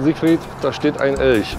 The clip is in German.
Siegfried, da steht ein Elch.